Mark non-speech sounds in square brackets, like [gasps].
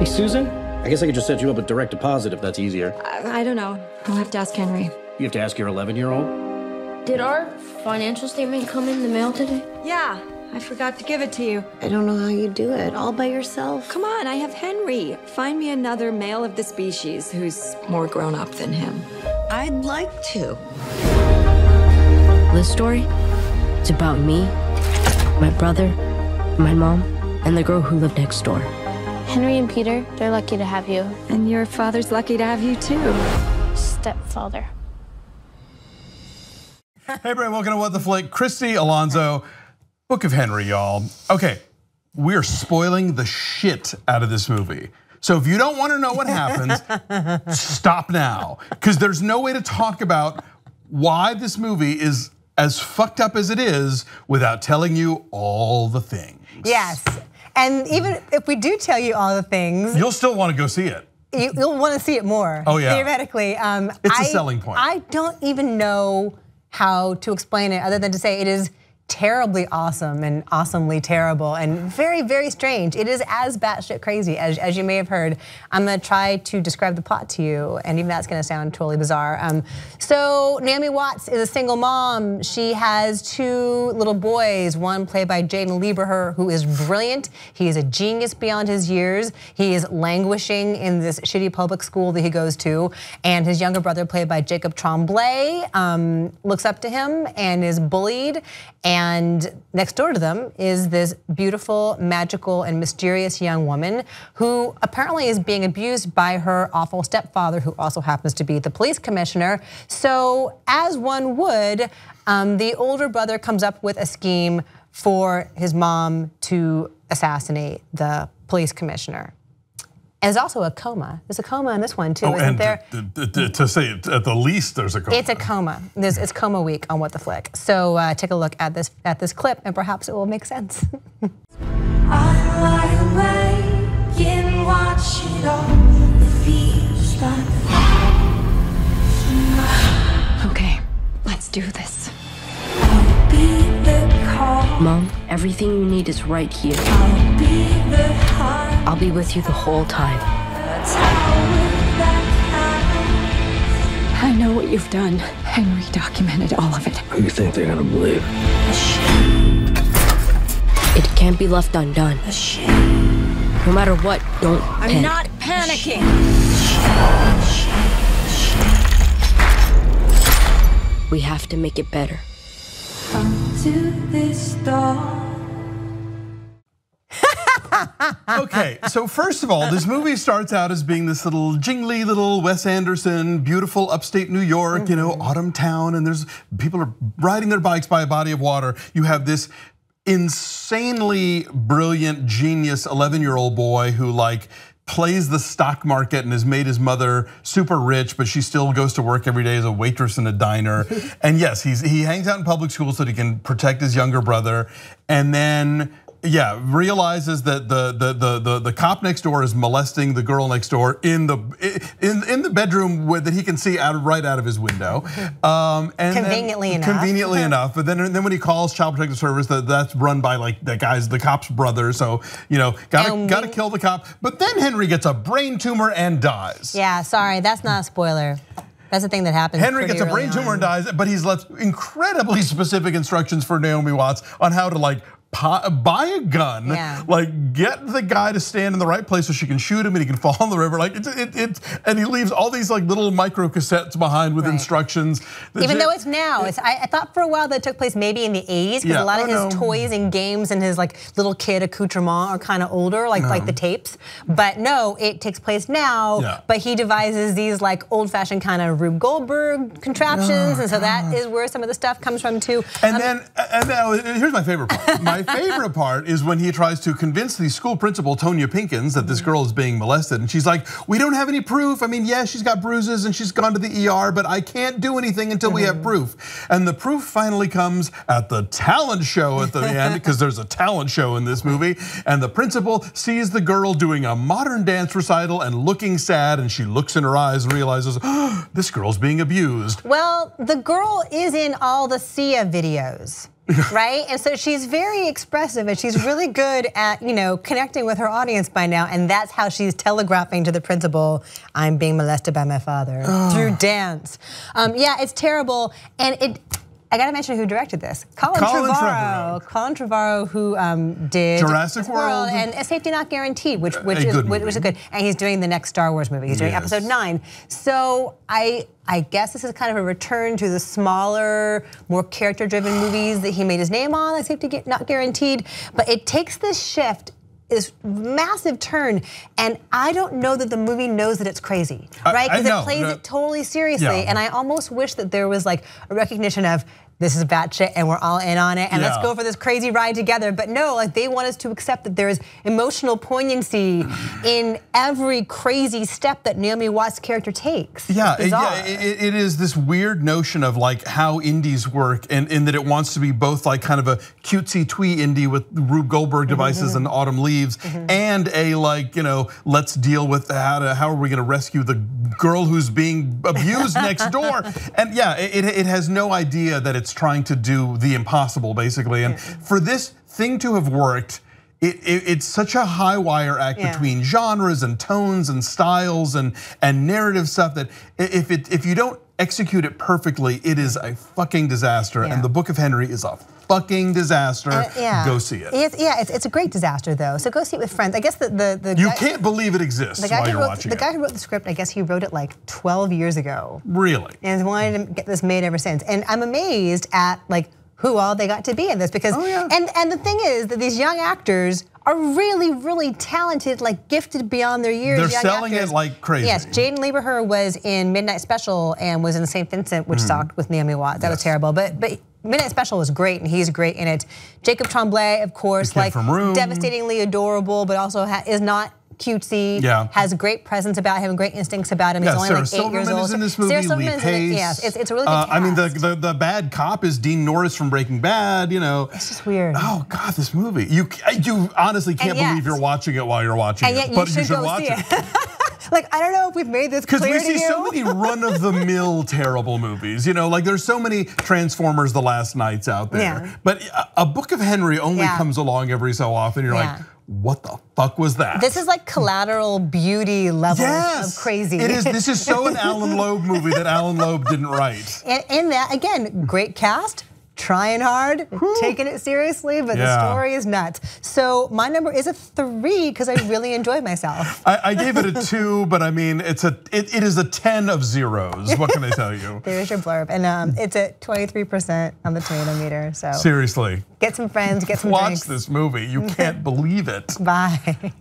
Hey, Susan? I guess I could just set you up with direct deposit if that's easier. I, I don't know. I'll have to ask Henry. You have to ask your 11 year old? Did our financial statement come in the mail today? Yeah, I forgot to give it to you. I don't know how you do it all by yourself. Come on, I have Henry. Find me another male of the species who's more grown up than him. I'd like to. This story, it's about me, my brother, my mom, and the girl who lived next door. Henry and Peter, they're lucky to have you. And your father's lucky to have you too. Stepfather. Hey, Brian, welcome to What the Flick. Christy Alonso, Book of Henry, y'all. Okay, we're spoiling the shit out of this movie. So if you don't want to know what happens, [laughs] stop now. Because there's no way to talk about why this movie is as fucked up as it is without telling you all the things. Yes. And even if we do tell you all the things, You'll still want to go see it. you, will want to see it more. Oh, yeah. Theoretically, um, It's a I- selling point. I don't even know how to explain it other than to say it is terribly awesome and awesomely terrible and very, very strange. It is as batshit crazy as, as you may have heard. I'm gonna try to describe the plot to you, and even that's gonna sound totally bizarre. Um, so Naomi Watts is a single mom. She has two little boys, one played by Jaeden Lieberher, who is brilliant. He is a genius beyond his years. He is languishing in this shitty public school that he goes to. And his younger brother, played by Jacob Tremblay, um, looks up to him and is bullied. And next door to them is this beautiful, magical, and mysterious young woman who apparently is being abused by her awful stepfather, who also happens to be the police commissioner. So, as one would, um, the older brother comes up with a scheme for his mom to assassinate the police commissioner. And there's also a coma. There's a coma in this one too, Oh, isn't and there? to, to- to say it, at the least, there's a. coma. It's a coma. There's, it's coma week on What the Flick. So uh, take a look at this at this clip, and perhaps it will make sense. [laughs] Okay, let's do this. Mom, everything you need is right here. I'll be with you the whole time. I know what you've done. Henry documented all of it. Who do you think they're gonna believe? It can't be left undone. No matter what, don't I'm panic. not panicking. We have to make it better. Okay, so first of all, this movie starts out as being this little jingly little Wes Anderson, beautiful upstate New York, you know, mm-hmm. autumn town, and there's people are riding their bikes by a body of water. You have this insanely brilliant, genius 11 year old boy who, like, plays the stock market and has made his mother super rich, but she still goes to work every day as a waitress in a diner. [laughs] and yes, he's he hangs out in public school so that he can protect his younger brother. And then yeah, realizes that the, the the the the cop next door is molesting the girl next door in the in in the bedroom where, that he can see out right out of his window. [laughs] Um, and then- Conveniently enough. Conveniently [laughs] enough, but then then when he calls Child Protective Service, that that's run by like the guy's the cop's brother. So you know, gotta And gotta kill the cop. But then Henry gets a brain tumor and dies. yeah, sorry, that's not a spoiler. That's the thing that happens. Henry gets a brain tumor on. and dies, but he's left incredibly [laughs] specific instructions for Naomi Watts on how to like buy a gun, Yeah. like get the guy to stand in the right place so she can shoot him and he can [laughs] fall in the river. Like it's it, it, and he leaves all these like little micro cassettes behind with Right. instructions. Even though it's now, it's, I, I thought for a while that it took place maybe in the 80s because Yeah. a lot of Oh, his no. toys and games and his like little kid accoutrement are kind of older, like like the tapes. But no, it takes place now. Yeah. But he devises these like old-fashioned kind of Rube Goldberg contraptions, and so that is where some of the stuff comes from too. And Um, then, and now here's my favorite part. My favorite part is when he tries to convince the school principal, Tonya Pinkins, that this girl is being molested. And she's like, We don't have any proof. I mean, yeah, she's got bruises and she's gone to the ER, but I can't do anything until we have proof. And the proof finally comes at the talent show at the end, [laughs] because there's a talent show in this movie. And the principal sees the girl doing a modern dance recital and looking sad. And she looks in her eyes and realizes, oh, [gasps] This girl's being abused. Well, the girl is in all the Sia videos. [laughs] right? And so she's very expressive and she's really good at, you know, connecting with her audience by now. And that's how she's telegraphing to the principal, I'm being molested by my father through dance. Um, yeah, it's terrible. And it, I gotta mention who directed this. Colin, Colin Trevorrow. Trevorrow. Colin Trevorrow, who um, did Jurassic World. and A Safety Not Guaranteed, which which A is good which is good. And he's doing the next Star Wars movie. He's doing Yes. Episode Nine. So I I guess this is kind of a return to the smaller, more character-driven movies that he made his name on. Like Safety Not Guaranteed. But it takes this shift. This massive turn, and I don't know that the movie knows that it's crazy, I- right? Because it plays no. it totally seriously, Yeah. and I almost wish that there was like a recognition of this is batshit and we're all in on it and let's go for this crazy ride together. But no, like they want us to accept that there is emotional poignancy in every crazy step that Naomi Watts' character takes. Yeah, yeah it, it is this weird notion of like how indies work, and in that it wants to be both like kind of a cutesy twee indie with Rube Goldberg devices and Autumn Leaves, and a like you know let's deal with how to, uh, how are we going to rescue the girl who's being abused next door, [laughs] and yeah, it, it has no idea that it's trying to do the impossible basically, and for this thing to have worked. It, it, it's such a high wire act Yeah. between genres and tones and styles and and narrative stuff that if it if you don't execute it perfectly, it is a fucking disaster. Yeah. And the Book of Henry is a fucking disaster. Uh, yeah. Go see it. It's, yeah, it's, it's a great disaster though. So go see it with friends. I guess the the, the you guy, can't believe it exists the guy while who you're wrote watching the it. guy who wrote the script. I guess he wrote it like 12 years ago. really. and has wanted to get this made ever since. And I'm amazed at like who all they got to be in this because Oh, yeah. and and the thing is that these young actors are really really talented like gifted beyond their years They're selling it like crazy. yes jaeden lieberher was in midnight special and was in st vincent which sucked with naomi watts that was Mm-hmm. Terrible but but Midnight Special was great, and he's great in it. Jacob Tremblay, of course, like from devastatingly adorable, but also ha- is not cutesy. Yeah. has great presence about him, great instincts about him. Yeah, he's only Sarah like eight years Silverman old. is in this Sarah movie. Lee Silverman's in it. Yes, it's, it's a really good Uh, I mean, the, the the bad cop is Dean Norris from Breaking Bad. You know, It's just weird. Oh God, this movie! You you honestly can't yet- believe you're watching it while you're watching and it, yet you but should, go watch see it. [laughs] like I don't know if we've made this Because we see you. so many run-of-the-mill [laughs] terrible movies, you know, like there's so many Transformers: The Last Knights out there. Yeah. But a, a Book of Henry only Yeah. comes along every so often. You're Yeah. like, what the fuck was that? This is like collateral beauty level yes, of crazy. It is. This is so an [laughs] Allan Loeb movie that Allan Loeb didn't write. And in that, again, great cast, trying hard, taking it seriously, but the story is nuts. So my number is a three because I really enjoyed myself. [laughs] I, I gave it a two, but I mean, it's a it, it is a ten of zeros. What can I tell you? [laughs] There's your blurb, and um, it's at 23% on the tomato meter. So Seriously, get some friends, get some watch drinks. this movie. You can't [laughs] believe it. Bye.